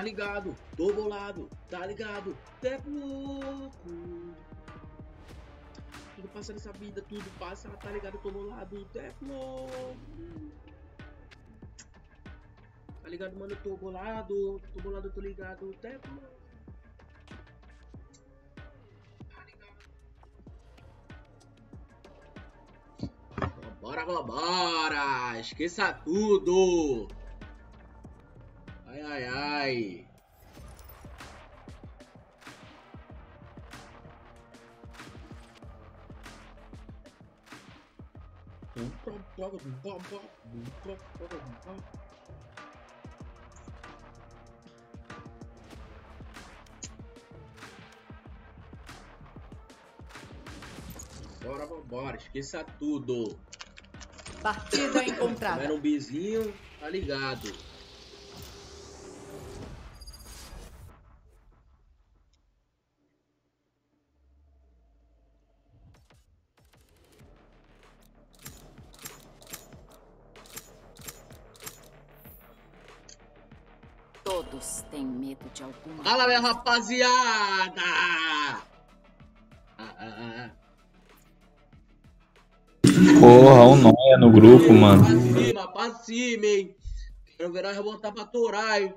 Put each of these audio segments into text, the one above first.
Tá ligado? Tô bolado. Tá ligado? Tempo louco. Tudo passa nessa vida, tudo passa, tá ligado? Tô bolado. Tempo louco. Tá ligado, mano? Tô bolado. Tô bolado, tô ligado. Tempo louco. Tá? Bora, vambora! Esqueça tudo! Ai, ai, ai. Bora, vambora, esqueça tudo. Partida encontrada. Era um bizinho, tá ligado. Fala, minha rapaziada! Ah, ah, ah. Porra, um nóia no grupo, mano. Pra cima, pra cima, hein? Quero ver nós remontar pra Torar, hein?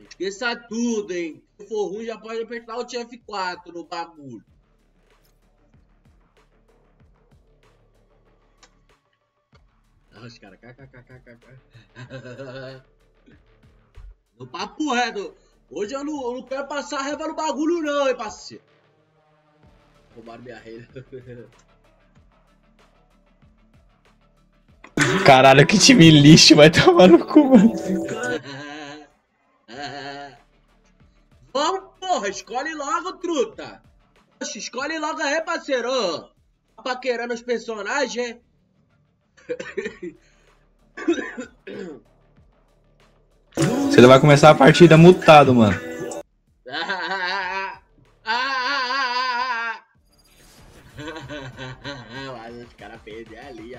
Esqueça tudo, hein? Se for ruim, já pode apertar o F4 no bagulho. Os caras. No papo reto. Hoje eu não, eu não quero passar raiva no bagulho, não, hein, parceiro. Roubaram minha rede. Caralho, que time lixo vai tomar no cu, mano. Vamos, porra, escolhe logo, truta. Poxa, escolhe logo aí, parceiro. Tá paquerando os personagens. Você vai começar a partida mutado, mano. Os caras perderam ali,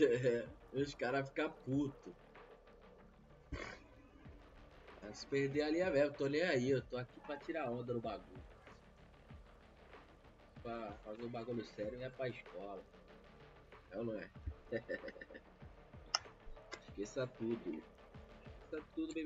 ó. Os caras ficam putos. Se perder ali é mesmo, tô nem aí, eu tô aqui pra tirar onda no bagulho. Pra fazer um bagulho sério é pra escola. É ou não é? Esqueça tudo. Esqueça tudo. É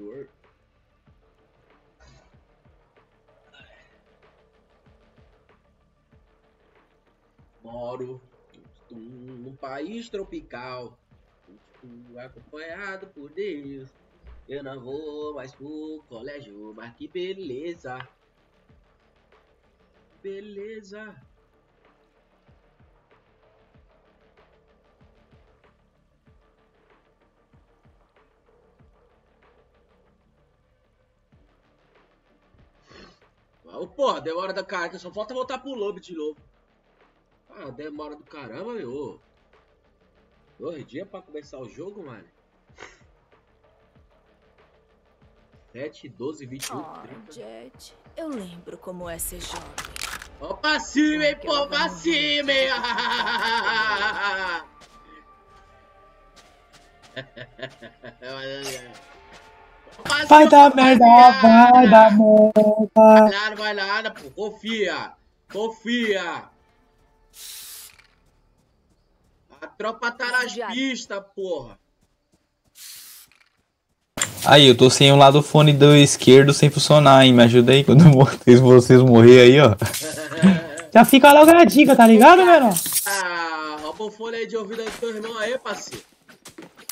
carregador. Moro num país tropical, acompanhado por Deus. Eu não vou mais pro colégio, mas que beleza. Beleza. Ah, porra, demora da cara, só falta voltar pro lobby de novo. Ah, demora do caramba, meu. Dois dias pra começar o jogo, mano. 7, 12, 21, Oh, 30. Jet, eu lembro como é ser jovem. Ó pra cima, hein, pô, pra cima, hein. Vai dar merda, vai dar merda. Vai lá, não vai nada, pô. Confia. Confia. A tropa tá nas pistas, porra. Aí, eu tô sem o lado fone do esquerdo sem funcionar, hein? Me ajuda aí quando vocês, vocês morrer aí, ó. Já fica logo a dica, tá ligado, menor? Ah, rouba o fone aí de ouvido aí do teu irmão aí, parceiro.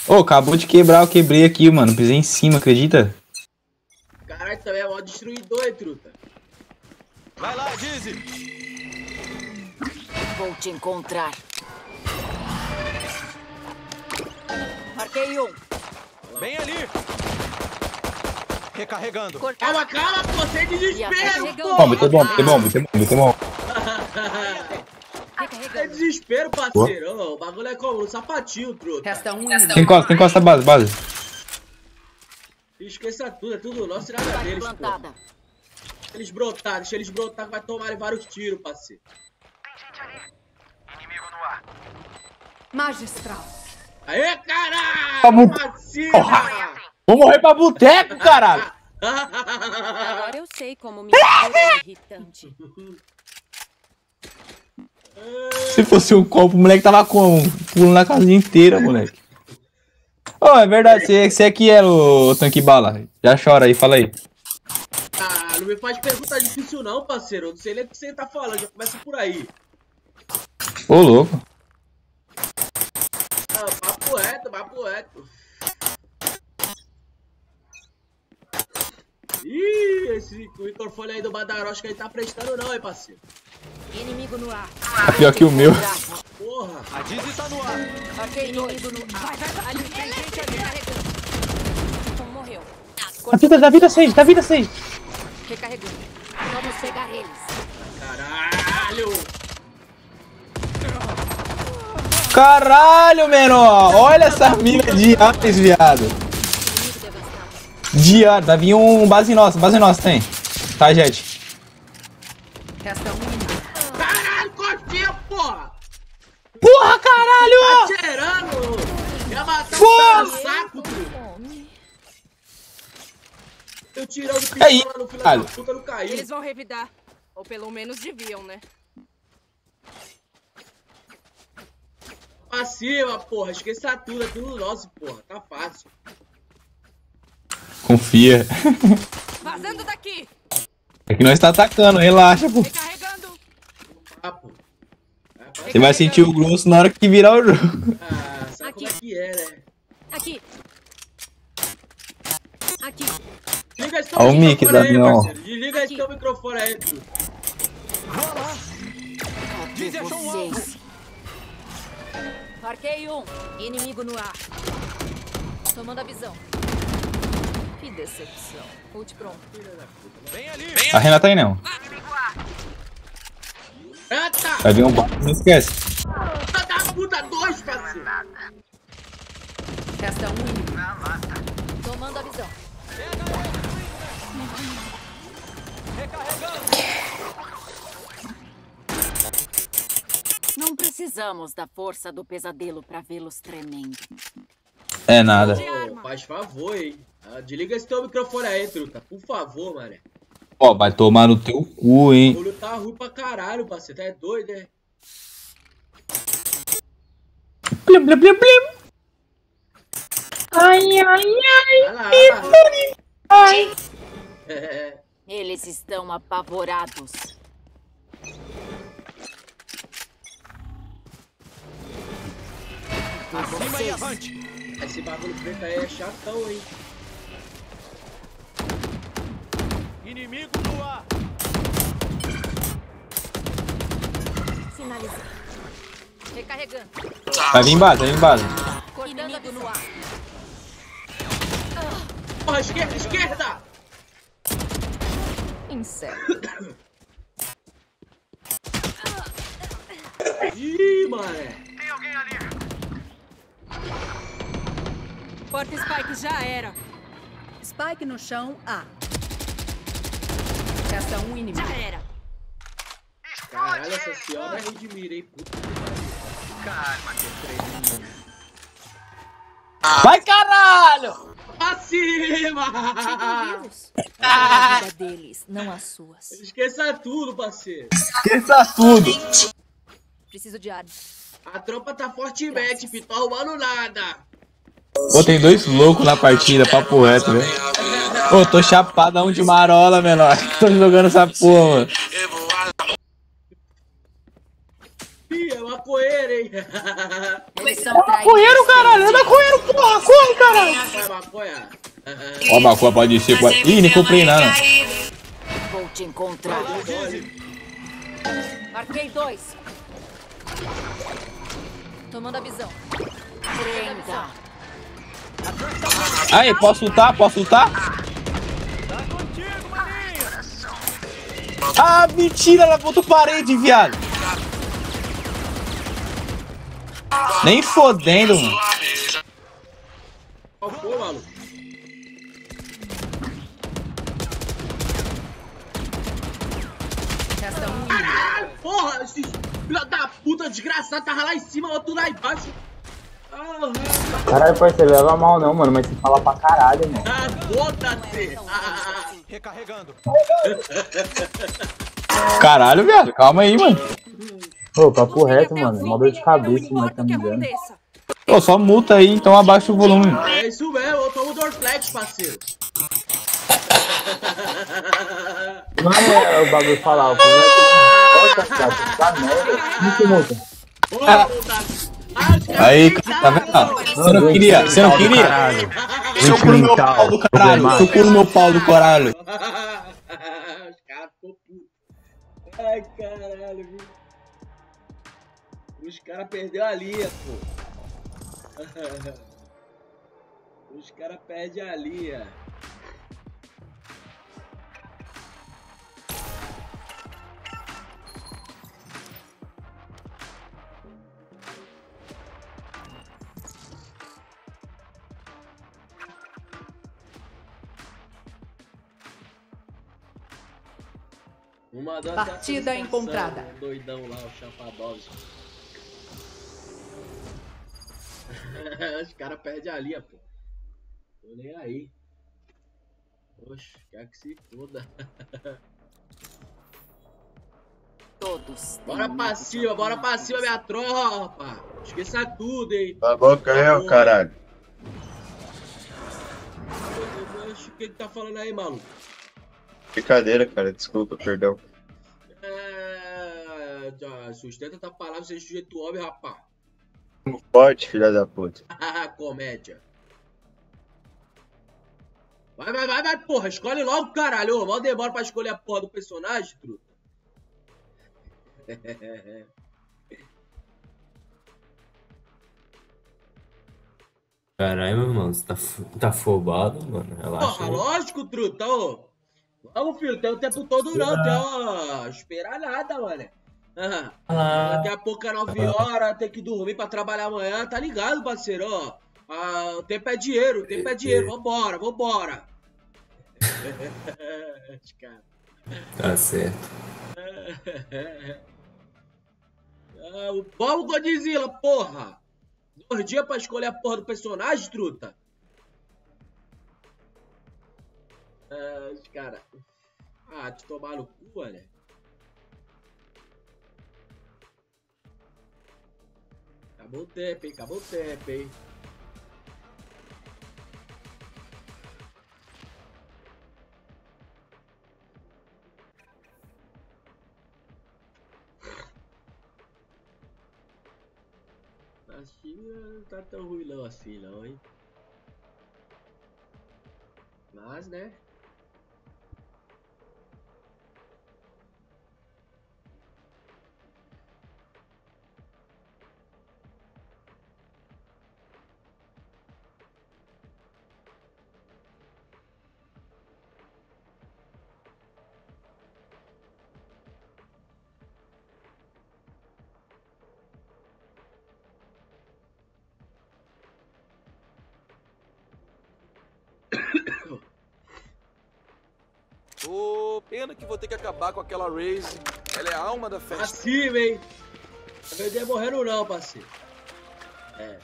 Ô, acabou de quebrar, eu quebrei aqui, mano. Pisei em cima, acredita? Caralho, também é mó destruidor, hein, truta. Vai lá, Dizzy! Vou te encontrar. Marquei um. Bem ali! Recarregando. Calma, calma, pô, sem desespero, Bom, Bom, pô. muito bom, muito bom, muito bom, muito bom. É Recarregando. desespero, parceiro. Ô, O bagulho é como? Um sapatinho, truta. Resta um Tem inimigo. costa, tem costa base, base. Esqueça tudo, é tudo nosso e nada deles, pô. plantada. Eles brotar, deixa eles brotar que vai tomar vários tiros, parceiro. Magistral. Aê, caralho! Vamos. Vacina! Vou morrer pra boteco, caralho. Agora eu sei como me é irritante. Se fosse um copo, o moleque tava como? Pulando na casinha inteira, moleque. Ô, é verdade, você, você aqui era o tanque bala. Já chora aí, fala aí. Ah, não me faz pergunta difícil não, parceiro. Eu não sei nem o que você tá falando, já começa por aí. Ô, louco. Ah, papo reto, papo reto. Ih, esse microfone aí do Badarosh que ele tá prestando não, hein, parceiro. Inimigo no ar. Pior que o meu. Porra. A Dizzy tá no ar. Dois. Inimigo no ar. Ali, tem gente ali. Recarregando. Um morreu. Da vida, da vida 6, da vida 6. Recarregando. Vamos pegar eles. Caralho. Caralho, menor. Olha essa mina de aves, viado. De ar, vai vir um base nossa, base nossa tem. Tá, gente. Resta um inimigo. Caralho, coxinha, porra. Porra, caralho! Tá o no saco, tu. Fome. Eu tirando o Aí, pistola no filho caralho. da puta não caiu. Eles vão revidar. Ou pelo menos deviam, né? Pra cima, porra. Esqueça tudo, é tudo nosso, porra. Tá fácil. Confia. Vazando daqui. Aqui nós tá atacando, relaxa, pô. Recarregando. Ah, Você vai sentir o grosso na hora que virar o jogo. Ah, Aqui. como é que é, né? Aqui. Aqui. Liga esse Ó o mic microfone da aí, parceiro. Desliga esse teu microfone aí, tu. Dizzy achou um alvo. Vocês. Marquei um. Inimigo no ar. Tomando a visão. Que decepção. Ult pronto. Bem ali. A Renata aí não. Eita! Vai vir um bate, não esquece. Puta da puta, dois, parceiro. Resta um inimigo. Tomando a visão. Não precisamos da força do pesadelo pra vê-los tremendo. É nada. Arma. faz favor, hein. Ah, desliga esse teu microfone aí, truta. Por favor, mané. Ó, vai tomar no teu cu, O hein. olho tá ruim pra caralho, parceiro. Tá é doido, né? Blim, blim, blim, blim. Ai, ai, ai. Lá, ai. É, Eles estão apavorados. Acima e avante. esse bagulho preto aí é chatão, hein. Inimigo no ar. Finalizei. Recarregando. Vai vir em base, vai vir em base. Cortando no ar. Porra, esquerda, esquerda! Inseto. Ih, mané. Porta Spike já era. Spike no chão, A. Resta um inimigo. Já era. Caralho, essa senhora é ruim de mira, hein. Puta que pariu. Vai, caralho! Cima! Vivos. A vida deles, não as suas. Esqueça tudo, parceiro. Esqueça tudo. Preciso de arma. A tropa tá fortemente, fi. Tô arrumando nada. Pô, tem dois loucos na partida, papo reto, velho. Ô, tô chapadão de marola, menor. Tô jogando essa porra, mano. Ih, é maconheiro, hein? Eles são traidores. Maconheiro, caralho! É maconheiro, porra! Corre, caralho! Vai maconha. Ó, maconha pode ser. Ih, nem comprei nada. Vou te encontrar. Marquei dois. Tomando a visão. Prenda. Aí, posso lutar? Posso lutar? Tá contigo, maninha. Ah, mentira! Ela botou parede, viado. Nem fodendo, mano. Maluco? Caralho, porra! Esse filho da puta desgraçado tava lá em cima, outro lá embaixo. Ah, Caralho, parceiro, leva mal não, mano, mas você fala pra caralho, mano. ah, foda-se! Ah, Recarregando. Caralho, viado. Calma aí, mano. Ô, papo reto, mano. Mó dor de cabeça, mano, tá me dando. Pô, só multa aí, então abaixa o volume. é isso mesmo, eu tomo Dorflex, parceiro. Não é o bagulho falar, o povo é que importa, cara. Tá merda. Muito multa. Os caras Aí, tá vendo? mano. Você não queria? Você não queria? Soco no meu pau do caralho. Soco no meu pau do caralho. Ai, caralho, viu? Os caras perdeu a linha, pô. Os caras perdem a linha. Uma das Partida encontrada. o Doidão lá, o Chapadovski. Os caras perdem a linha, pô. Tô nem aí. Oxe, quer que se foda. Todos. Bora pra cima, bora pra cima, minha tropa. Esqueça tudo, hein. A boca aí, ó, caralho. Oxe, O que que tá falando aí, maluco? Brincadeira, cara. Desculpa, perdão. É... Sustenta tua palavra, você é sujeito homem, rapá. Pode, filha da puta? Comédia. Vai, vai, vai, vai, porra. Escolhe logo, caralho. Ô, mal demora pra escolher a porra do personagem, truta. Caralho, meu irmão, você tá, tá afobado, mano? Relaxa. Porra, lógico, truta, ô. Vamos, filho, tem o tempo todo não, tem uma esperalhada, mano. Ah, Ah, daqui a pouco é 9 horas, tem que dormir pra trabalhar amanhã, tá ligado, parceiro, ó. Ah, o tempo é dinheiro, o tempo é dinheiro, vambora, vambora. Caras. tá certo. Ah, vamos, Godzilla, porra! Dois dias pra escolher a porra do personagem, truta? Ah, os caras. Ah, te tomar no cu, olha. Acabou o tempo, hein? Acabou o tempo, hein? Acho que não tá tão ruim não assim não, hein? Mas, né? Pena que vou ter que acabar com aquela Raze. Ela é a alma da festa. cima, hein? Não ver morrendo não, parceiro. É.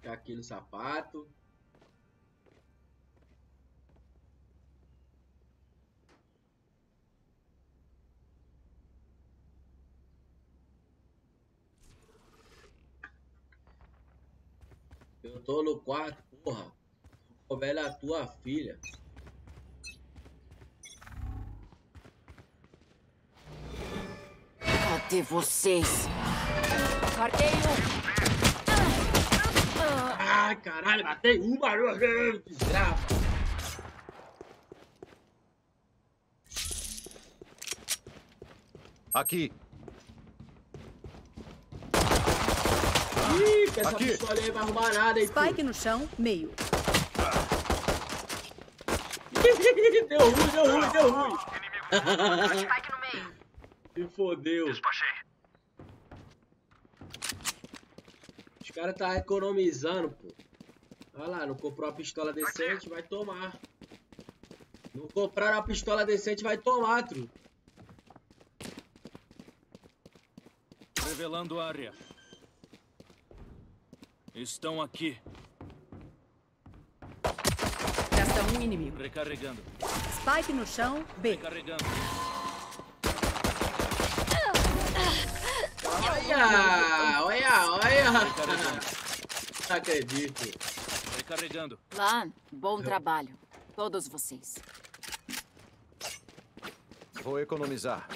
Ficar aqui no sapato. Eu tô no quarto, porra. Como é a tua filha? Cadê vocês? Um. Ai, caralho, matei um barulho, desgraça. Aqui. Ih, que essa Aqui. pistola aí vai arrumar nada, hein, Spike no chão, meio. filho. deu ruim, deu ruim, deu ruim. Se fodeu. Os caras tá economizando, pô. Olha lá, não comprou uma pistola decente, vai tomar. Não compraram uma pistola decente, vai tomar, tru. Revelando área. Estão aqui. Resta um inimigo. Recarregando. Spike no chão, B. Recarregando. Olha, olha, olha. Recarregando. Não acredito. Recarregando. Lan, bom trabalho. Todos vocês. Vou economizar.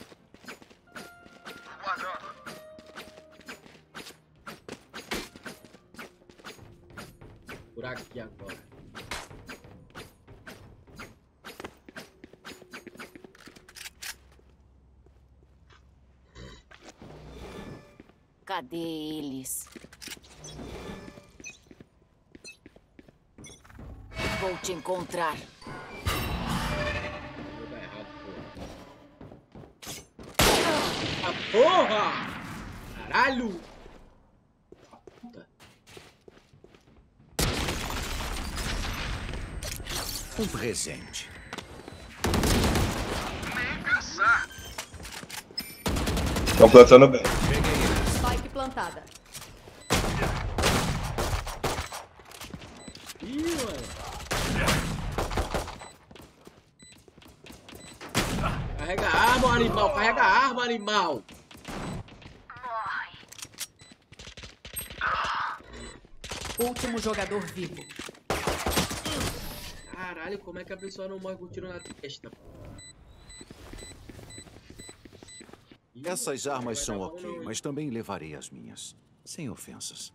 Por aqui agora. Cadê eles? Vou te encontrar. Vou dar errado, porra. Ah, porra! Caralho! Um presente. Estão plantando bem. Spike plantada. Ih, mano. Carrega a arma, animal. Carrega a arma, animal. Último jogador vivo. Caralho, como é que a pessoa não morre com um tiro na testa? Essas armas são ok, mas também levarei as minhas. Sem ofensas.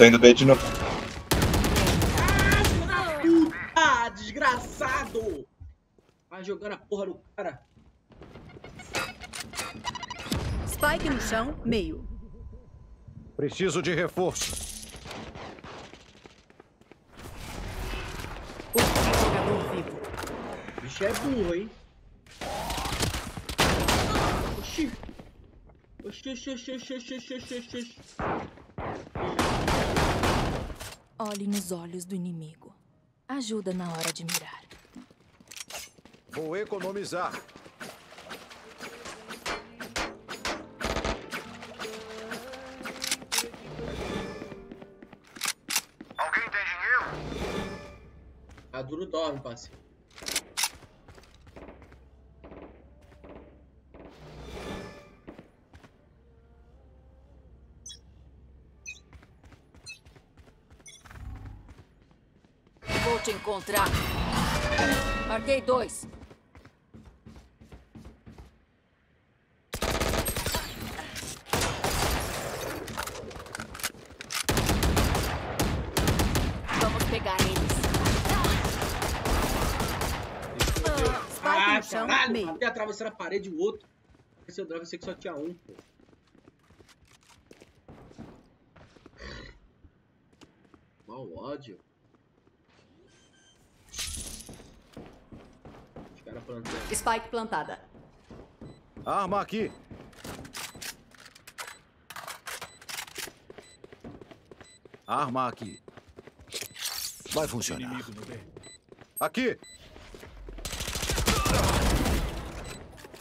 Tô indo bem de novo. Ah, puta, desgraçado! Vai jogando a porra do cara. Spike no chão, meio. Preciso de reforço. Último jogador vivo. Bicho é burro, hein? Oxi. Oxi, oxi, oxi, oxi, oxi, oxi, oxi. Olhe nos olhos do inimigo. Ajuda na hora de mirar. Vou economizar. Alguém tem dinheiro? A duro dorme, parceiro. Encontrar. Marquei dois. Vamos pegar eles. Ah, no chão, caralho! meio. Até a parede o outro. Esse droga, eu sei que só tinha um, pô. Mal ódio. Plantando. Spike plantada. Arma aqui. Arma aqui. Vai funcionar. Aqui!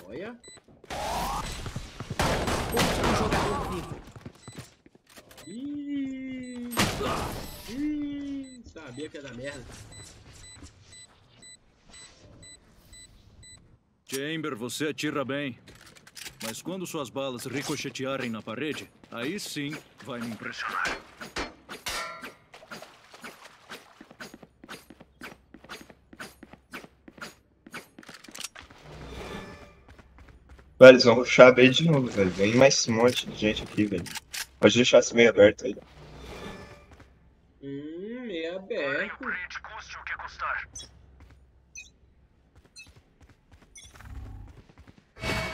Olha. Último jogador vivo. Ih, ih, sabia que ia dar merda. Chamber, você atira bem. Mas quando suas balas ricochetearem na parede, aí sim vai me impressionar. Velho, eles vão rushar B de novo, velho. Vem mais um monte de gente aqui, velho. Pode deixar esse meio aberto aí. Hum, meio aberto.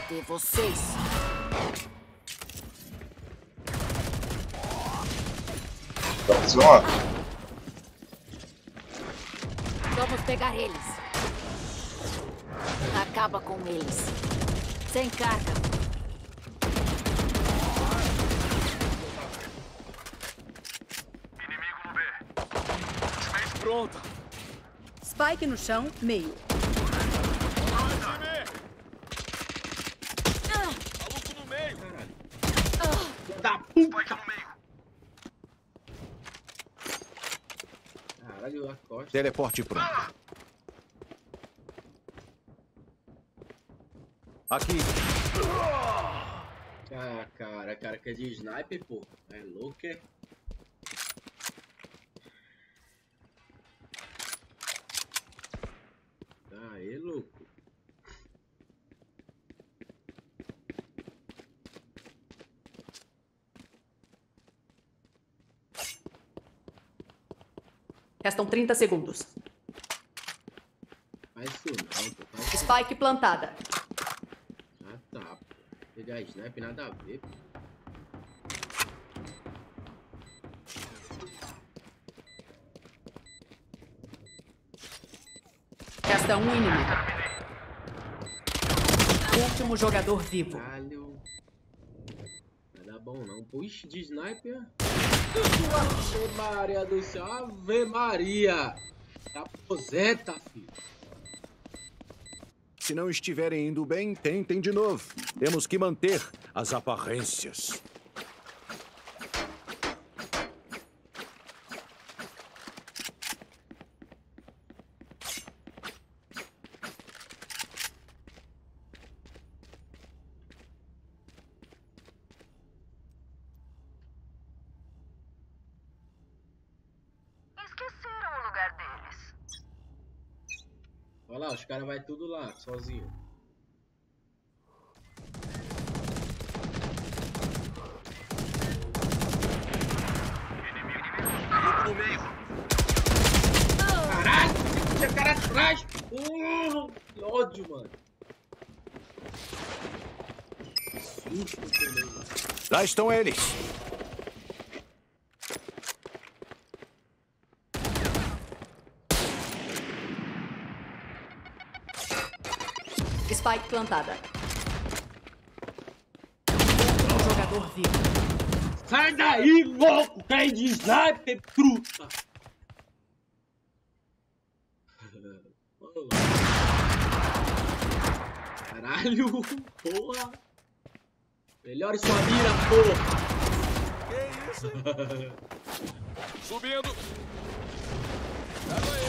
De vocês. Vamos pegar eles. Acaba com eles. Sem carga. Pronta. Spike no chão, meio. Maluco no meio. Da puta. Costa. Teleporte pronto. Aqui. Ah, cara, cara que é de sniper, pô. É louco, é? Aê, louco. Restam 30 segundos. Pô. Faz isso Spike plantada. Ah, tá. Pegar sniper, nada a ver. Resta um inimigo. Último jogador vivo. Caralho. Vai dar bom não. Puxa, de sniper. Ave Maria do céu. Ave Maria. Aposenta, filho. Se não estiverem indo bem, tentem de novo. Temos que manter as aparências. Esqueceram o lugar deles. Caras vai tudo lá, sozinho. No meio. Caralho! Tinha cara atrás! Uh, que ódio, mano. Lá estão eles. Plantada. Último jogador vivo. Sai daí, louco! Cai de sniper, truta! Caralho, porra! Melhore sua mira, porra! Que isso? Subindo. Pega aí.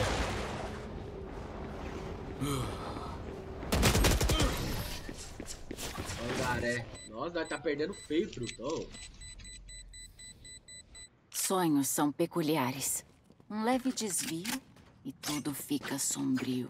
Angaré. Nossa, nós tá perdendo feio, trutão. Sonhos são peculiares. Um leve desvio e tudo fica sombrio.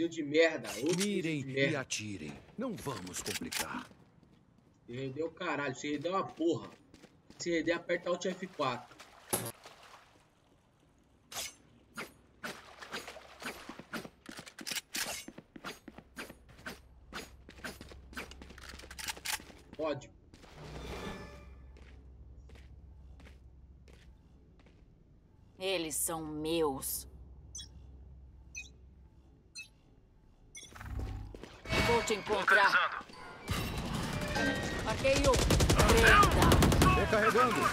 Mizinho de merda. Mirem de e merda. atirem. Não vamos complicar. Se render o caralho, se render uma porra. Se render, aperta Alt F4. Pode. Eles são meus. Te encontrar. Marquei um. Prenda. Recarregando.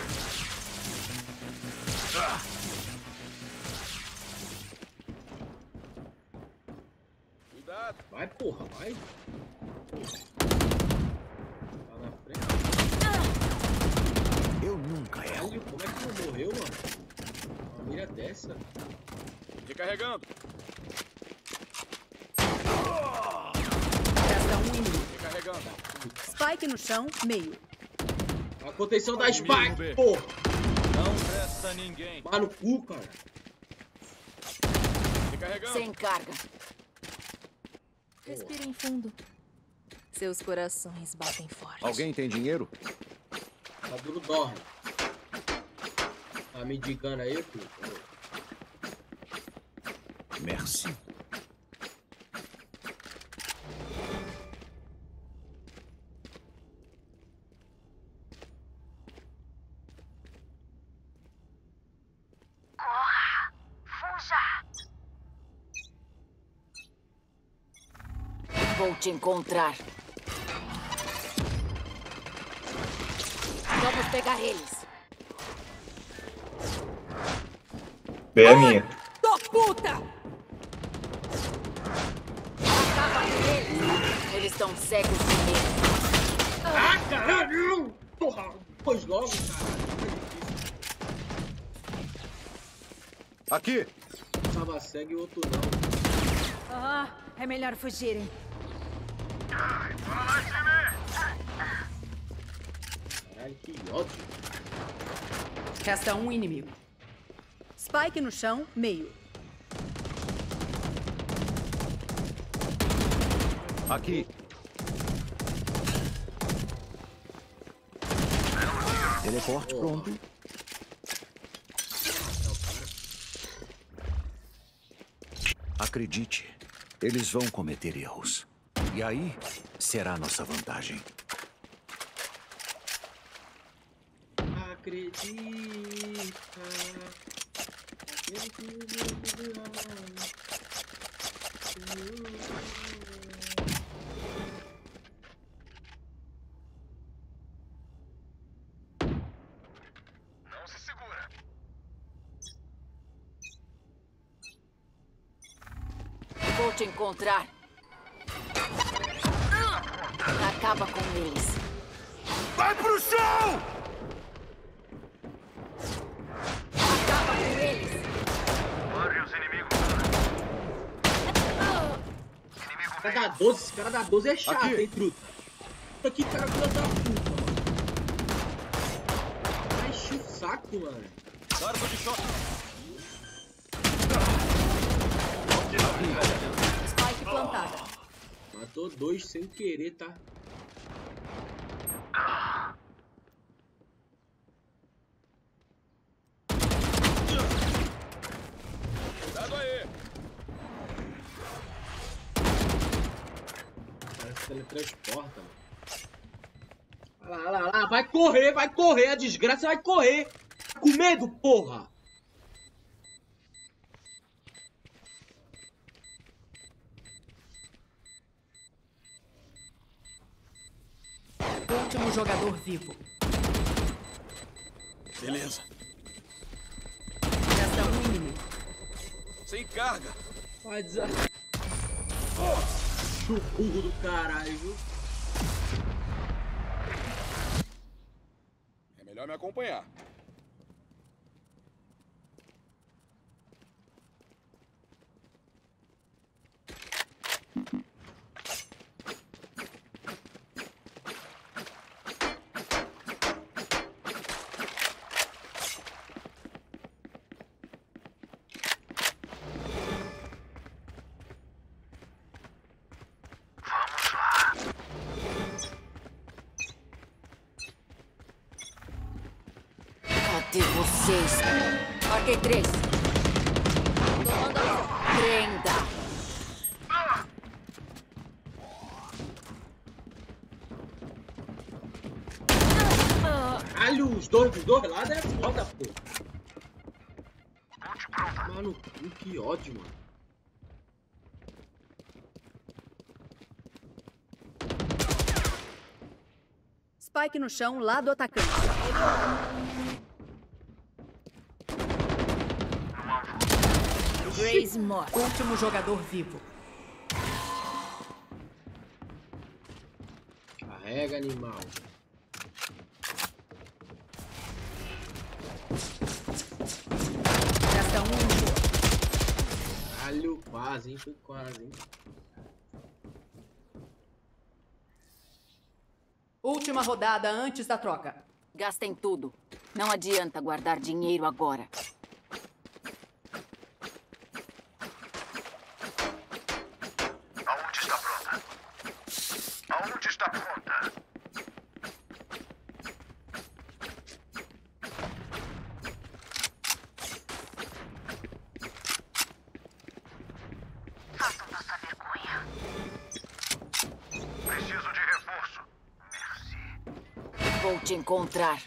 Cuidado. Vai, porra, vai. Tá na frente. Eu nunca erro. Como é que não morreu, mano? Uma mira dessa. Recarregando. Resta um inimigo. Recarregando. Spike no chão, meio. A contenção da Spike, porra. Não resta ninguém. Vai no cu, cara. Recarregando. Sem carga. Respirem fundo. Seus corações batem forte. Alguém tem dinheiro? Tá duro dorme. Tá me indicando aí, filho? Merci. Te encontrar. Vamos pegar eles. B é minha. Tô puta! Acaba com eles. Eles estão cegos de medo. Ah, caralho! Porra! Pois logo, cara. Aqui. Tava cego e o outro não. Ah, é melhor fugirem. Caralho, que ódio. Resta um inimigo. Spike no chão, meio. Aqui. Teleporte pronto. Acredite, eles vão cometer erros. E aí será nossa vantagem. Acredita. Não se segura. Vou te encontrar. Acaba com eles. Vai pro chão! Acaba com eles. Mate os inimigos. Esse cara da 12, esse cara da 12 é chato, Aqui. hein, truta? Puta que cara filha da puta, mano. Vai encher o saco, mano. Dardo de choque. Spike plantada. Matou dois sem querer, tá? Cuidado aí. Cara se teletransporta, mano. Olha lá, olha lá. Vai correr, vai correr. A desgraça vai correr. Com medo, porra. Último jogador vivo. Beleza. Resta um inimigo. Sem carga. Vai desar. Burro do caralho, viu? É melhor me acompanhar. De vocês. Marquei três. Tomando. Prenda. Caralho, os dois dos dois lados é foda, pô. Mano, que ódio, mano. Spike no chão, lado atacante. Grace morre. Último jogador vivo. Carrega, animal. Resta um. Caralho, quase, hein? Foi quase, hein? Última rodada antes da troca. Gastem tudo. Não adianta guardar dinheiro agora. Aonde está pronta? Aonde está pronta? Façam nossa vergonha. Preciso de reforço. Vou te encontrar.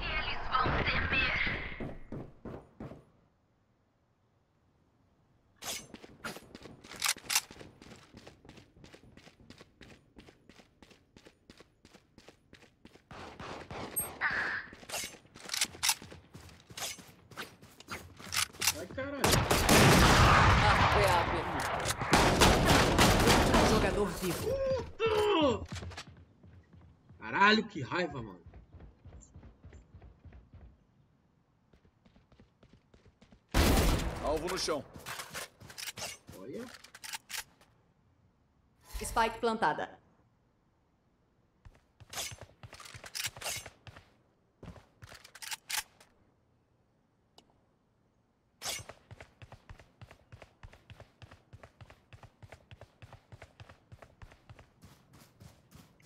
Eles vão temer. Ai, caralho. Ah, foi hábil. Último jogador vivo. Caralho, que raiva, mano. Alvo no chão. Olha. Spike plantada.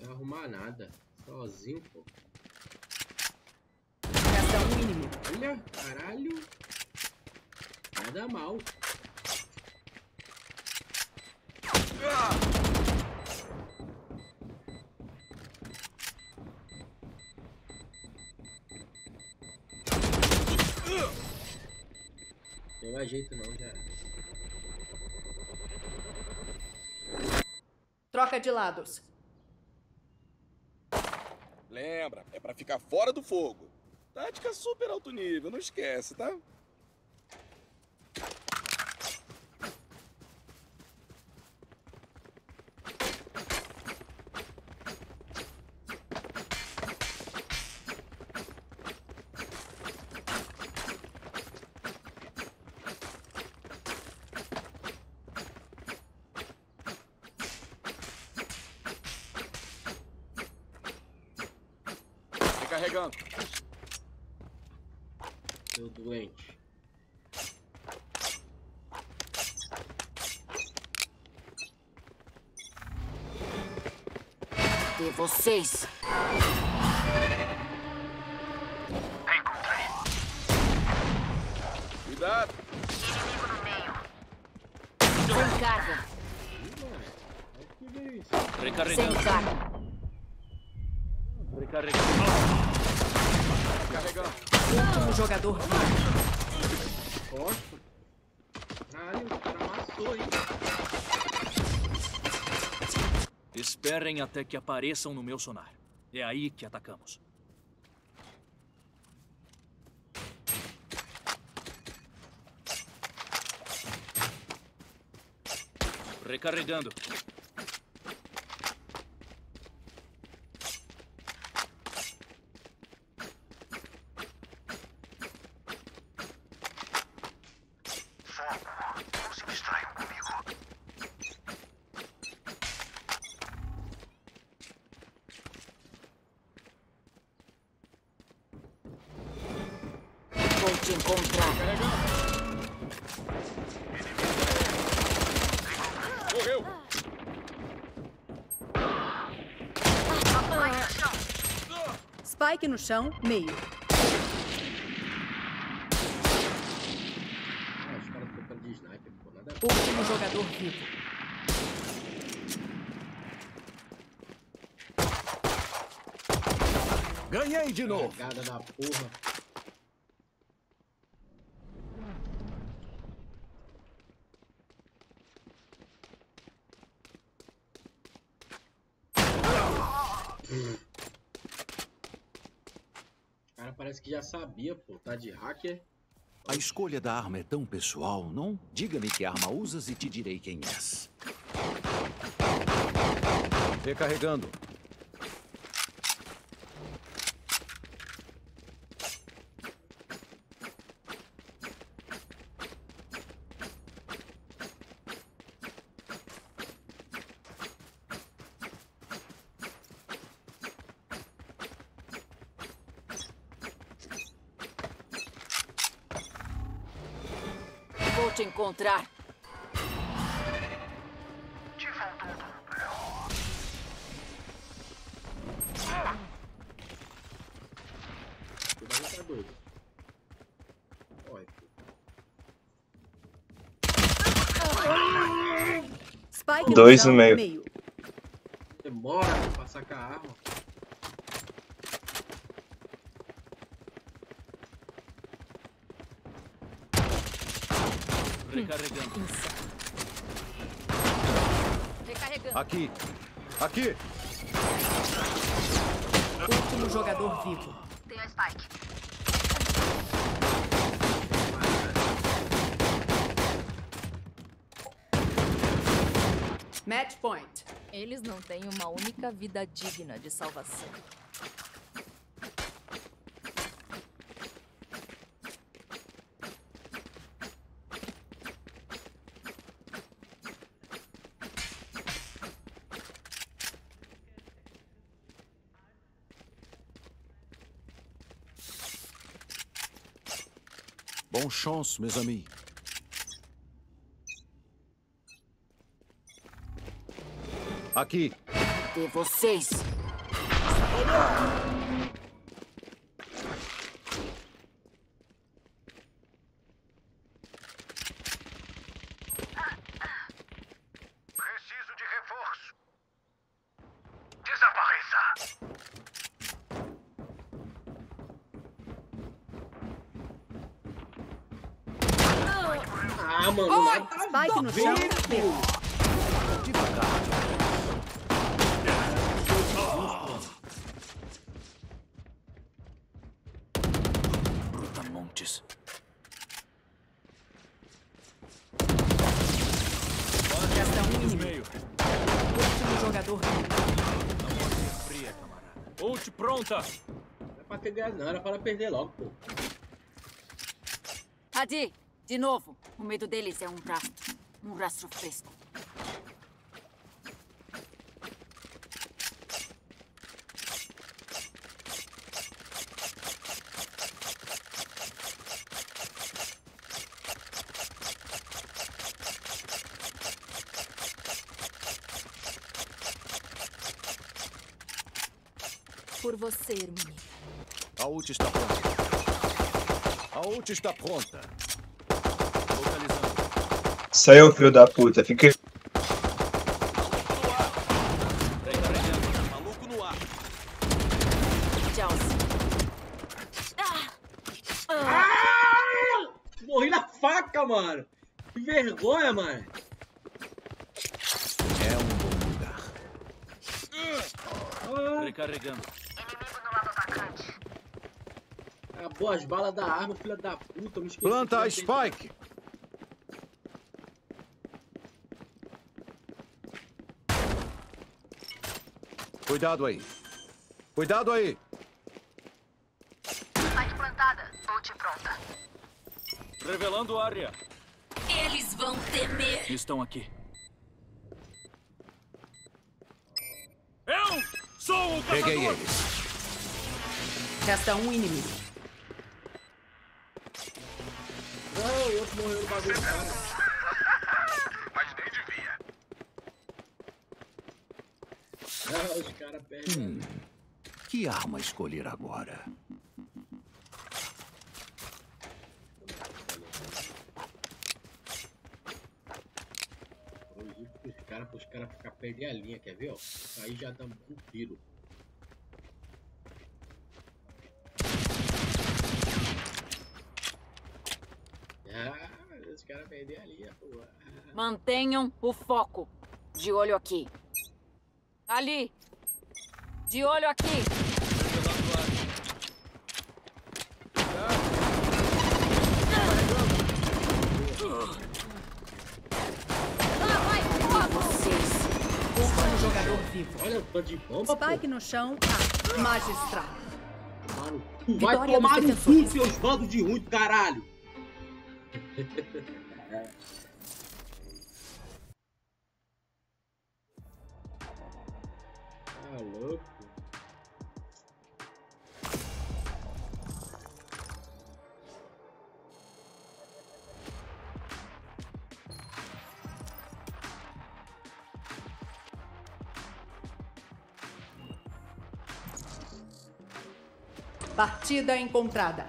Não vai arrumar nada. Sozinho, pô. Resta um inimigo. Olha, caralho. Nada mal. Não vai jeito não, já. Troca de lados. Lembra, é pra ficar fora do fogo. Tática super alto nível, não esquece, tá? Recarregando. Seu doente. De vocês. Até que apareçam no meu sonar. É aí que atacamos. Recarregando. Spike no chão, meio. Ah. Último jogador vivo. Ganhei de novo. Cagada da porra. Que já sabia, pô. Tá de hacker. A escolha da arma é tão pessoal, não? Diga-me que arma usas e te direi quem és. Recarregando. Vou te encontrar. Tá doido. Olha. Dois no meio. Demora pra sacar a arma. Recarregando. Recarregando. Aqui. Aqui. Último jogador vivo. Tem a Spike. Match point. Eles não têm uma única vida digna de salvação. Chance, mes amis. Aqui. De vocês. Preciso de reforço. Desapareça. Ah, mano, Oi, nada pô. meio. Brutamontes. Resta um inimigo. Último jogador. Fria, camarada. Ult pronta. Não é pra ter ganhado, não. Era para perder logo, pô. Adi, de novo. O medo deles é um rastro. Rastro fresco. Por você, Hermine. A ult está pronta. A ult está pronta. Saiu, filho da puta. Fica. Recarregando. Maluco no ar. Tchau. Ah! Morri na faca, mano. Que vergonha, mano. É um bom lugar. Ah, Recarregando. Inimigo no lado atacante. acabou as balas da arma, filha da puta. Me esqueci Planta a Spike. Cuidado aí. Cuidado aí. Spike plantada. Ult pronta. Revelando área. Eles vão temer. Estão aqui. Eu sou o Peguei caçador. eles. Resta um inimigo. Não, o outro morreu no bagulho do cara. Mas nem devia. Ah, os caras perdem. Que arma escolher agora? Os caras os cara ficar perder a linha, quer ver, ó? Aí já dá um tiro. Ah, os caras perder a linha, pô. Mantenham o foco. De olho aqui. Ali. De olho aqui. Vivo. Olha o tanto de bomba, Spike no chão. A. Magistral. Mano, tu vai tomar no cu, seus bandos de ruim do caralho. Tá louco. Partida encontrada.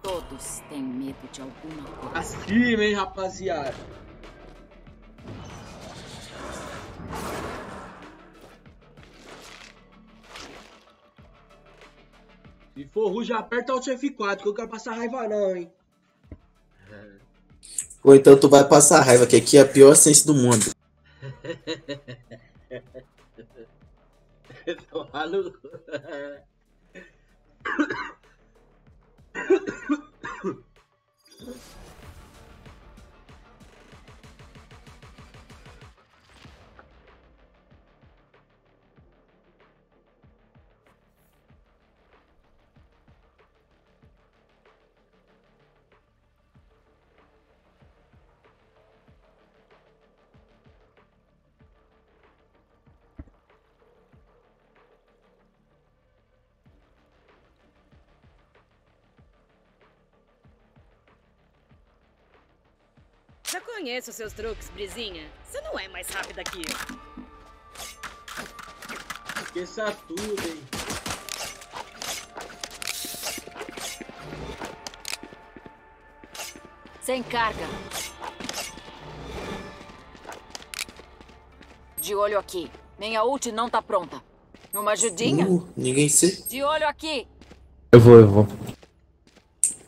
Todos têm medo de alguma coisa. Acima, hein, rapaziada. Já aperta o F4, que eu quero passar raiva não, hein. Ou então tu vai passar raiva, que aqui é a pior ciência do mundo. Tô maluco. Conheço seus truques, Brizinha. Você não é mais rápida que eu. Esqueça tudo, hein. Sem carga. De olho aqui. Minha ult não tá pronta. Uma ajudinha? Uh, ninguém se. De olho aqui. Eu vou, eu vou.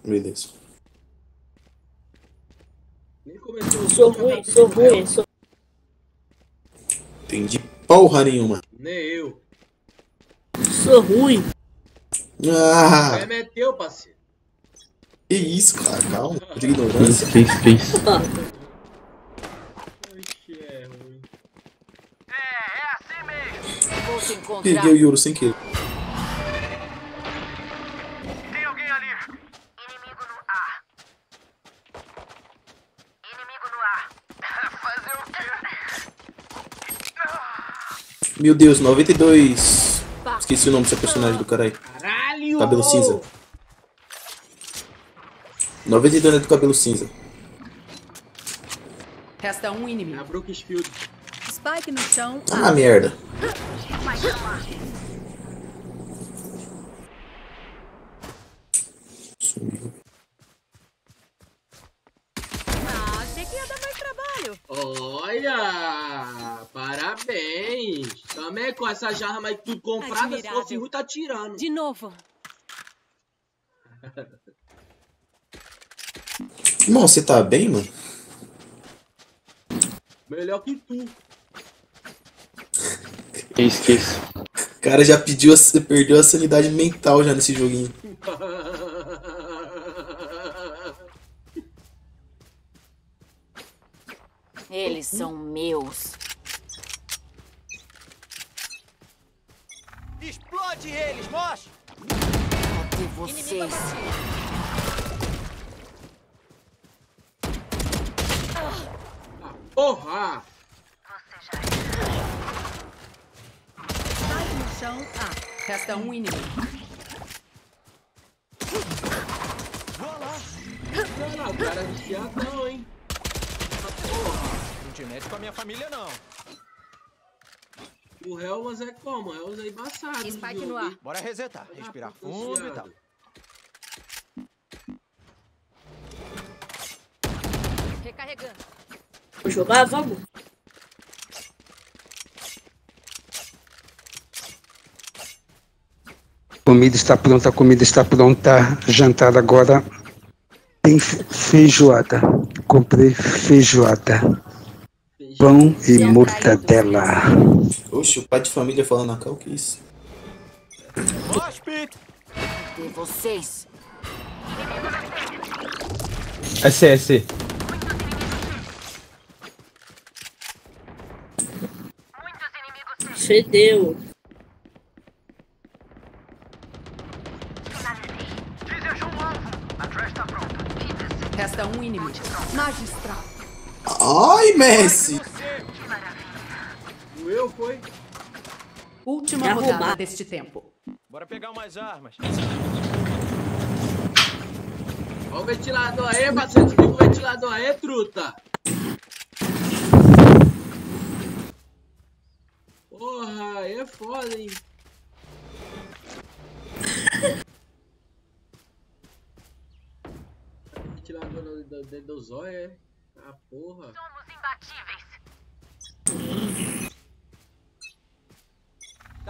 Beleza. Nem começou o Sou ruim, sou ruim, sou... Entendi porra nenhuma. Nem eu. Sou ruim. Ah, Vai meteu, parceiro. que isso, cara. Calma. De ignorância. Que isso, que isso. Oxi, é ruim. Vou te encontrar. Peguei o Yuro sem querer. Tem alguém ali. Inimigo no ar. Inimigo no ar. Fazer o quê? Meu Deus, 92. Esqueci o nome do seu personagem do caralho. Caralho! Cabelo cinza. 92 é do cabelo cinza. Resta um inimigo. É a Brooksfield. Spike no chão. Ah, merda. Ah, achei que ia dar mais trabalho. Olha! Parabéns! Também com essa jarra mais tudo comprada, se fosse Admirável. ruim, tá tirando. De novo. Irmão, você tá bem, mano? Melhor que tu. Que isso. O cara já pediu, perdeu a sanidade mental já nesse joguinho. Eles são meus. Explode eles, moço! Cadê vocês? Porra! Spike no chão. A. Resta um inimigo. Não, o cara é viciadão, hein? Não te mete com a minha família, não. O Helmas é como? O Helmas é embaçado. Spike no ar. Bora resetar, respirar Tá fundo e tal. Recarregando. Vou jogar? Vamos. Comida está pronta, comida está pronta. Jantar agora. Tem fe- feijoada. Comprei feijoada. Pão e mortadela. Oxe, o pai de família falando na cal, que isso? De vocês. É C, é. Fedeu. Resta um inimigo. Magistral. Ai, Messi! Eu foi. Última É rodada roubado. deste tempo. Bora pegar umas armas. Olha o ventilador aí, parceiro. Desliga o ventilador aí, truta. Porra, aí é foda, hein? Ventilador no- do- dentro do zóio, é? Ah, porra.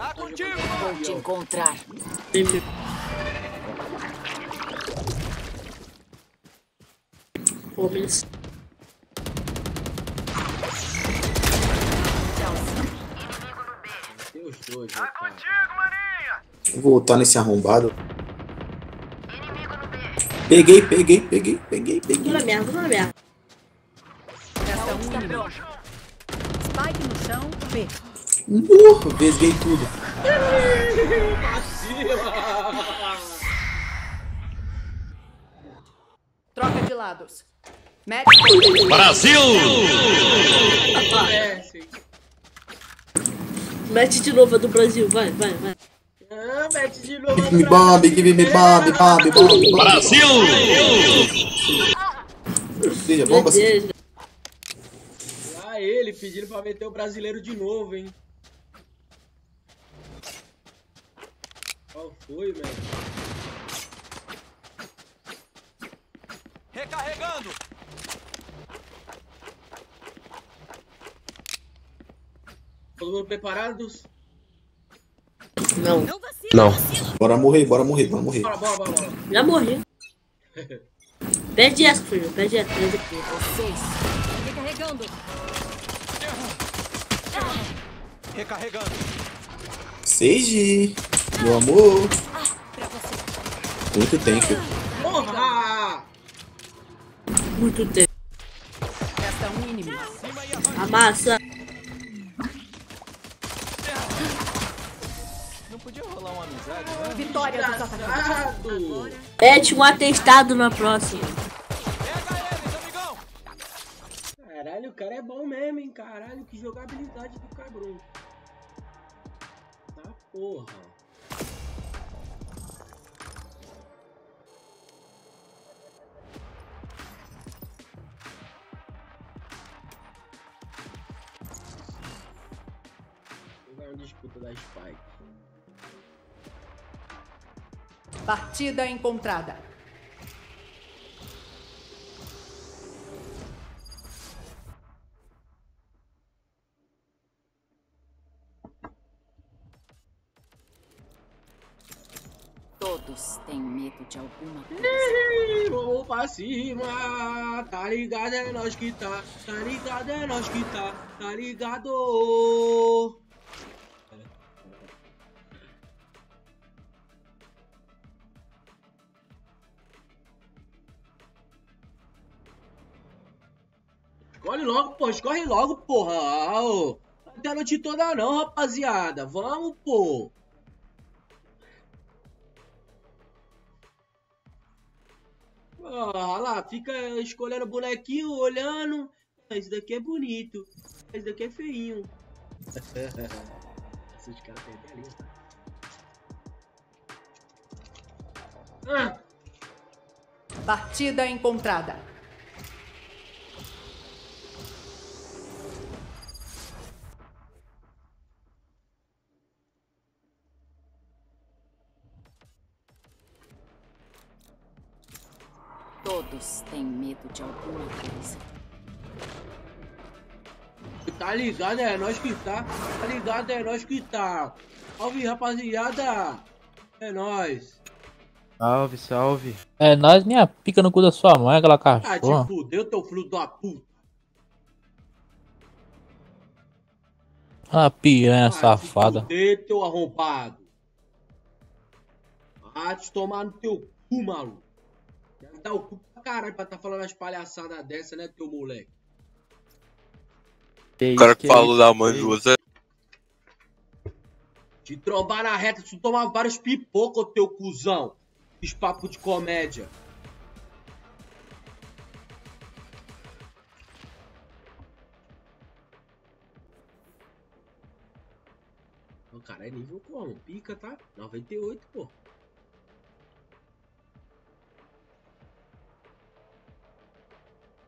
Tá contigo, Vou te encontrar. Homens. Tem os dois, né, cara? Vou voltar nesse arrombado. Peguei, peguei, peguei, peguei, peguei. Vou na merda, vou na merda. Resta um inimigo. Spike no chão, B. Uh, vesguei tudo. Troca de lados. Match. Desce. Mete de novo a do Brasil, vai, vai, vai. Ah, mete de novo. Give me bomb, give me bomb, bomb, bomb. Brasil! Seja bomba. Lá ele pedindo pra meter o brasileiro de novo, hein? Qual foi, velho? Recarregando. Todo mundo preparados? Não. Não. Bora morrer, bora morrer, bora morrer. Bora, bora, bora, bora. Já morri. Perde essa, filho. Perde essa. Perde essa. Vocês. Recarregando. Recarregando. Seiji, meu amor. Muito tempo. Porra! Muito tempo. Resta um inimigo. Amassa. Não podia rolar uma amizade, né? Vitória dos atacantes. Desgraçado! Mete um atestado na próxima. Eles, amigão. Caralho, o cara é bom mesmo, hein? Caralho, que jogabilidade do cabrão. Tá porra. Vou disputa da Spike. Partida encontrada. Todos têm medo de alguma coisa. Ih, Vamos pra cima, tá ligado? É nós que tá, tá ligado? É nós que tá, tá ligado? Escolhe logo, pô, escorre logo, porra. Ah. Não tem a noite toda não, rapaziada. Vamos, pô. Ah, lá, fica escolhendo bonequinho, olhando. Esse daqui é bonito. Esse daqui é feinho. Esses caras perdem a linha? Ah, Partida encontrada. Tá ligado? É nós que tá. Tá ligado? É nós que tá. Salve, rapaziada. É nós. Salve, salve. É, nós minha pica no cu da sua mãe, aquela Ah, te cachorra. fudeu, teu filho da puta. Ah, piranha safada. Fudeu, teu arrombado. Ah, te tomar no teu cu, maluco. Deve dar o cu pra caralho pra tá falando as palhaçadas dessa, né, teu moleque? O cara que falou da mãe do isso. Zé. Te trombar na reta, tu tomar vários pipoca, ô teu cuzão. Fiz papo de comédia. O cara é nível como? Pica, tá? 98, pô.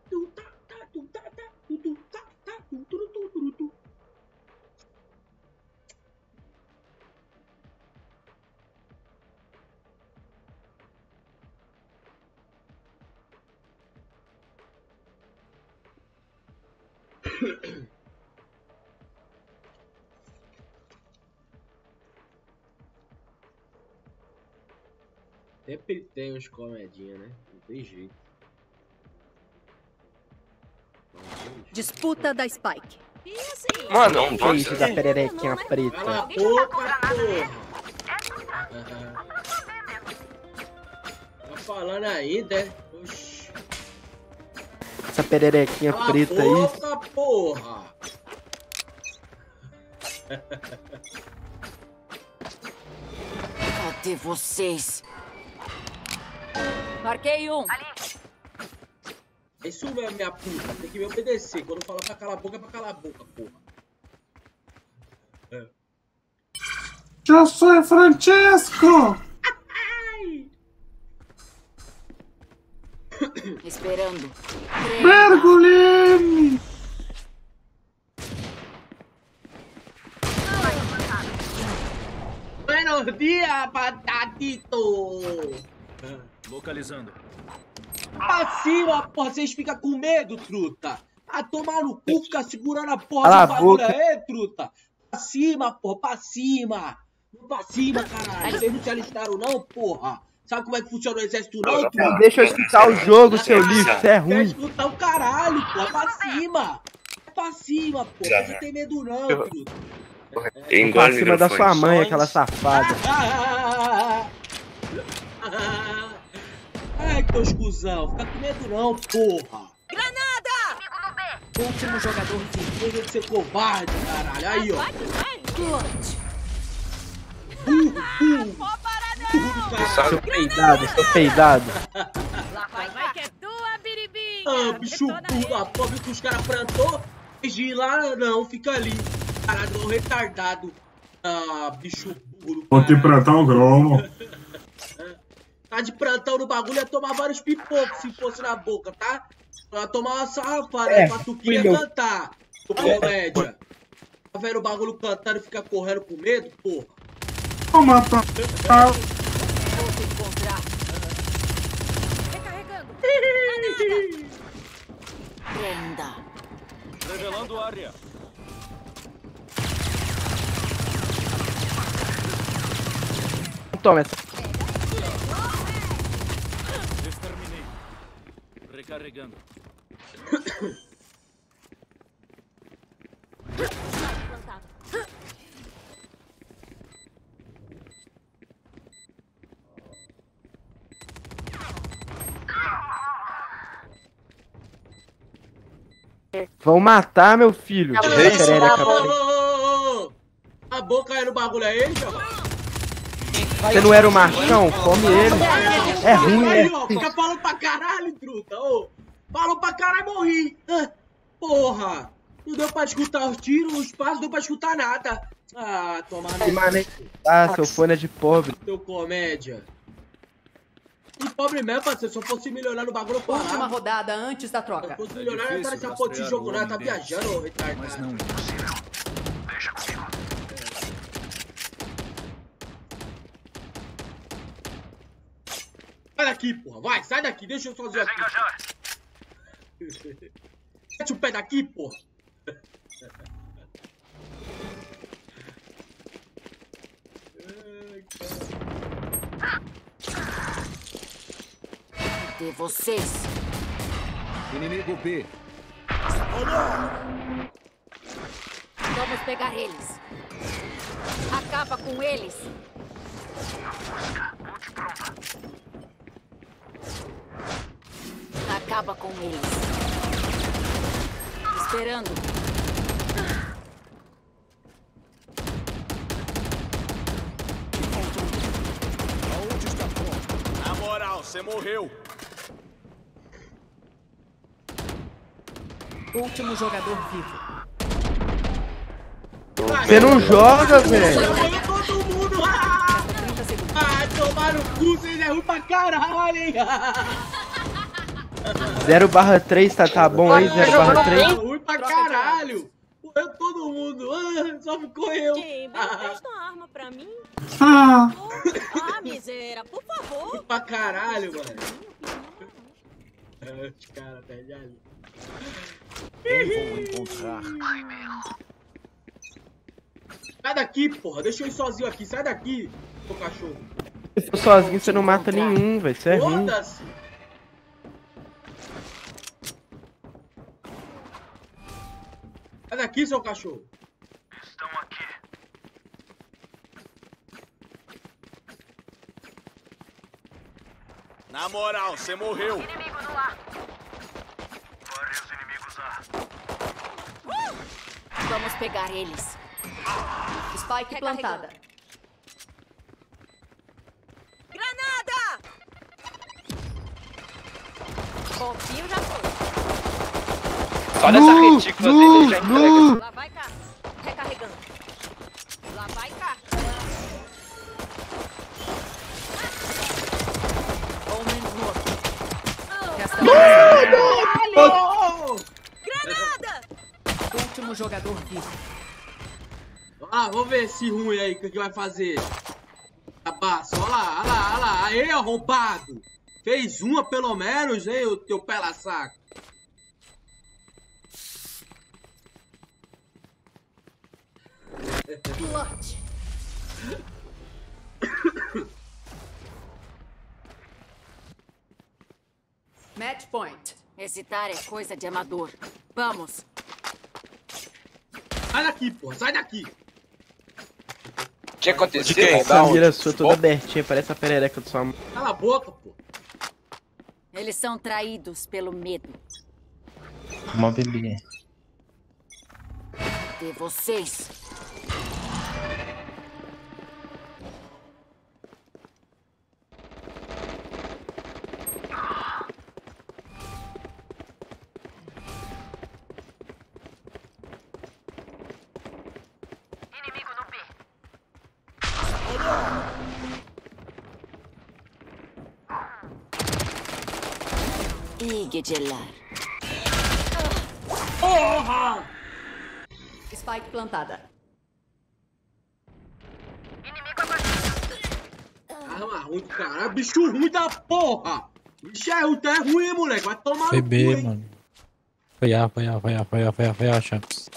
Tu tá, tá, tu tá, tá, tu tu tá, tá, tu tu tu tu tu tu. Sempre tem uns comedinha, né? Não tem jeito. Disputa da Spike. Mano, não Que isso da pererequinha Cala a preta? boca, porra! Tá falando ainda, é? Oxi. Essa pererequinha Cala a preta aí. boca, porra! Cadê vocês? Marquei um. É Isso mesmo, minha puta. Tem que me obedecer. Quando falar pra calar a boca, é pra calar a boca, porra. É. Eu sou Francesco! Esperando. Mergulheme! Buenos dias, batatito! Localizando. Pra cima, porra, vocês ficam com medo, truta. Ah, tomar no cu, ficar segurando a porra Cala do a bagulho boca. aí, truta. Pra cima, porra, pra cima. Pra cima, caralho. Vocês não se alistaram, não, porra. Sabe como é que funciona o exército, não, truta? Deixa eu escutar o jogo, seu lixo, você é ruim. escutar o caralho, porra, pra cima. Pra cima, porra. Não tem medo, não, truta. Pra cima da sua mãe, aquela safada. Ai, teus cuzão. Fica com medo, não, porra. Granada! Último jogador de Deixa de ser covarde, caralho. Aí, ó. Burro, burro. Caralho. peidado, sou peidado. Vai, vai que é tua, biribinha. Ah, bicho burro da pobre que os caras plantou. De ir lá, não, fica ali. Caralho, retardado. Ah, bicho burro. Vou te plantar um gromo. Tá de plantão no bagulho é tomar vários pipocos se fosse na boca, tá? Pra tomar uma sarrafada, É, é, pra tu queria cantar. Ô, comédia. Tá vendo o bagulho cantando e fica correndo com medo, porra? Vou matar. Prenda. Revelando área. Toma essa. Recarregando. Vão matar, meu filho. Essa perereca Ô, ô, preta. ô, ô, ô. A boca aí no bagulho aí, jovem. Você não era o machão? Come ele. É ruim, Aí, é. ó, fica falando pra caralho, truta. Ô, falou pra caralho e morri. Ah, porra. Não deu pra escutar os tiros, os passos, não deu pra escutar nada. Ah, toma Que mané. Ah, seu fone é de pobre. Teu comédia. E pobre mesmo, parceiro. Se eu fosse melhorar no bagulho, eu Última rodada antes da troca. Se eu fosse melhorar, eu estaria essa porra desse jogo, né? Tá viajando, ô retardado. Mas não. Deixa comigo. Sai daqui, porra. Vai, sai daqui. Deixa eu sozinho aqui. Mete o pé daqui, porra. De vocês. Inimigo B. Vamos pegar eles. Acaba com eles. Acaba com eles. Esperando. Aonde está pronto? Na moral, você morreu. Último jogador vivo. Você não joga, velho. Todo mundo. Ah, ah tomar no cu, vocês é ruim pra caralho, hein? 0 barra 3, tá, tá bom aí? 0 barra 3. Ruim pra caralho. Morreu todo mundo. Ah, só ficou eu. Timber, presta uma arma pra mim. Ah. Ah, miséria, por favor. Ruim pra caralho, mano. Ah, Os caras, tá ligado? Quem vou encontrar? Sai daqui, porra. Deixa eu ir sozinho aqui. Sai daqui, seu cachorro. Se for sozinho, você não mata nenhum, velho. Isso é ruim. Foda-se. Sai daqui, seu cachorro. Estão aqui. Na moral, você morreu. Vários inimigos A. Vamos pegar eles. Spike plantada. Só nessa retícula dele já entrega. Lá vai cá. Recarregando. Lá vai cá. Caralho! Granada! Último jogador vivo. Ah, vamos ver esse ruim aí, o que que vai fazer. Abaço, olha lá, olha lá, olha lá. Aí, arrombado. Fez uma pelo menos, hein, o teu pela saco. Clutch. Match point. Hesitar é coisa de amador. Vamos. Sai daqui, porra, sai daqui. O que aconteceu? Essa mira sua toda abertinha, parece a perereca do sua mão. Cala a boca, pô. Eles são traídos pelo medo. Uma bebê. De vocês. Igedilar. Porra! Spike plantada. Arma ruim do caralho, bicho ruim da porra! Bicho é ruim, é ruim, moleque, vai tomar no hein? mano. Foi A, foi A, foi A, foi A, foi A, foi A, Champs.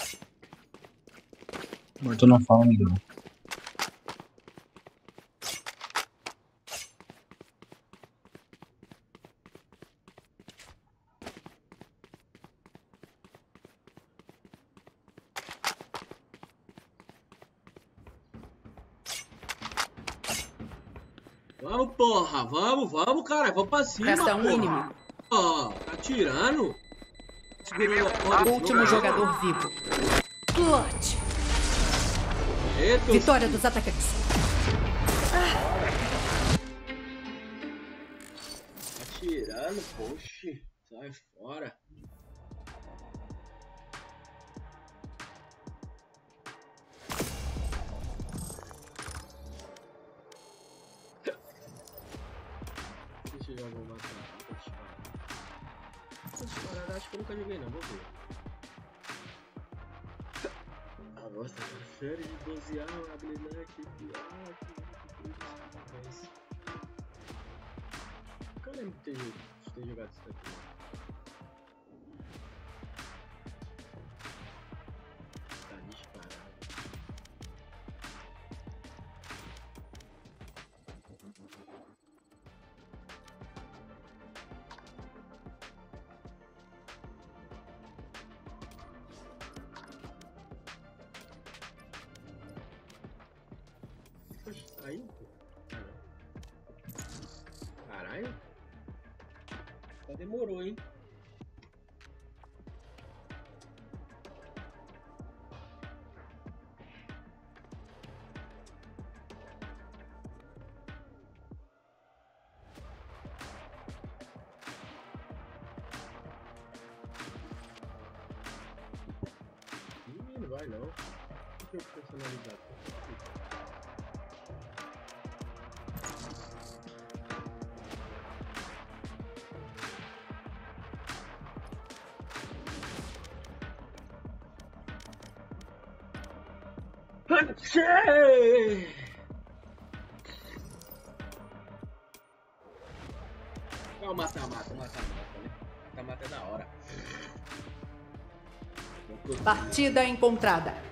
Morto não fala, amigão. Vamos, porra, vamos, vamos, cara, vamos pra cima, Resta um inimigo. Ó, tá tirando? Do Último jogador vivo. Clutch. Eita, Vitória dos atacantes. Tá tirando, poxa. Sai fora. Ter, de ter jogado isso daqui. Tá disparado. Poxa, saiu? pô. Não. Caralho. Demorou, hein? Não, mata, mata, mata, mata, né? Mata, mata é da hora. Partida encontrada.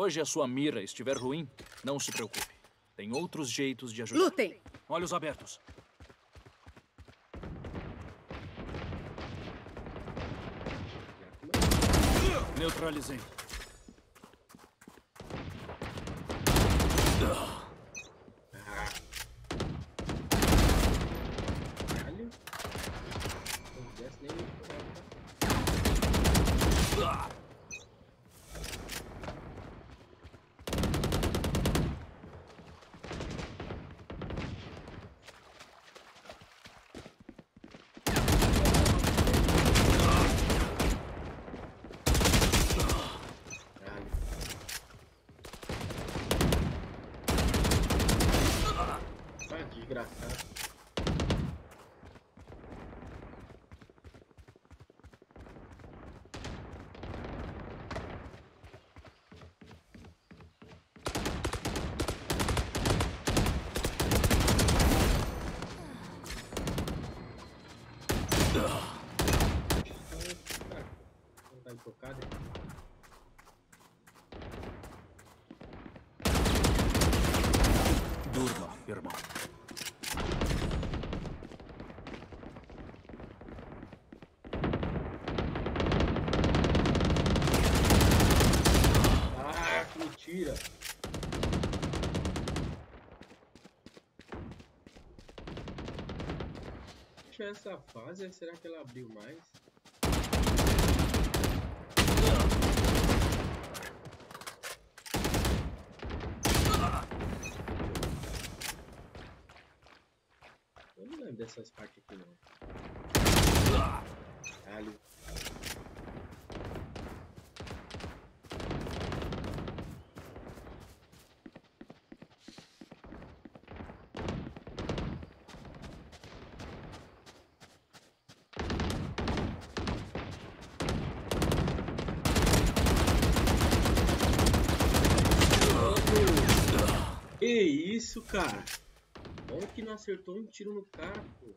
Hoje a sua mira estiver ruim, não se preocupe. Tem outros jeitos de ajudar. Lutem! Olhos abertos. Neutralizei. Caralho. Não desce nem Ah, desgraçado. Não tá enfocado. Durma, irmão. Ah, que mentira. fechou essa fase, será que ela abriu mais? Eu não lembro dessas partes aqui não. Caralho. Que isso, cara? Como que não acertou um tiro no cara, pô?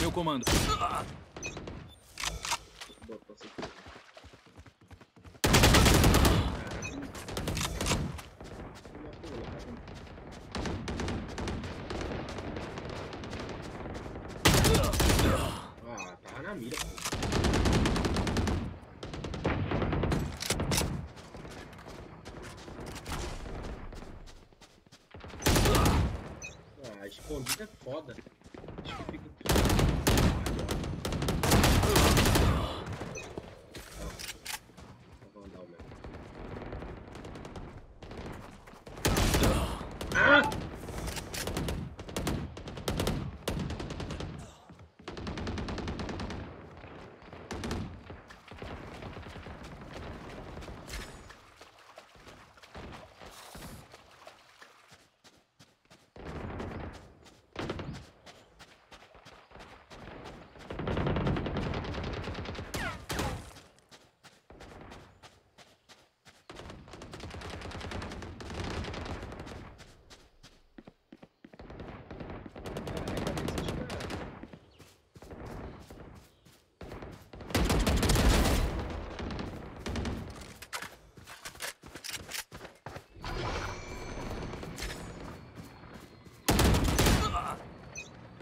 Meu comando. Botou essa aqui. Ah, tava na mira. pô. Ah, escondido é foda. Acho que fica. Vou andar o meu. Ah!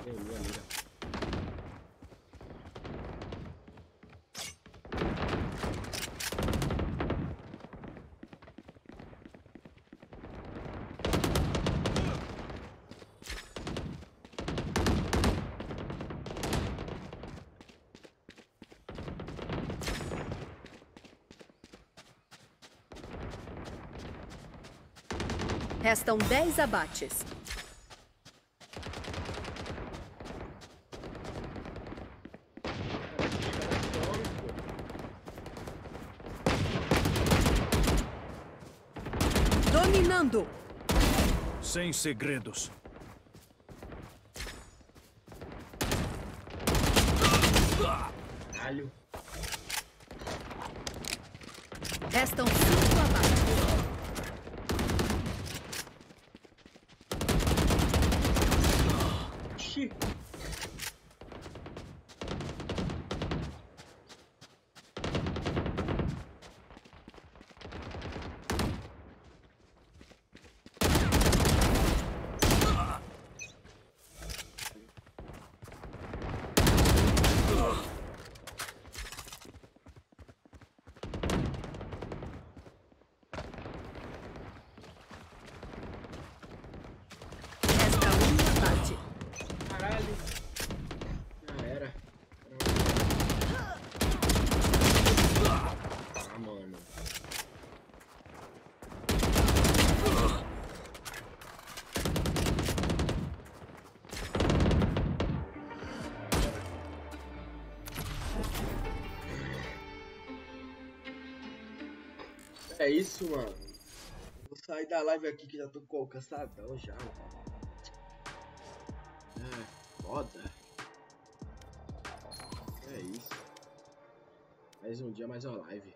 Deu minha mira. Restam 10 abates. Sem segredos. Isso, mano. Vou sair da live aqui que já tô com cansadão já. É, foda. É isso. Mais um dia, mais uma live.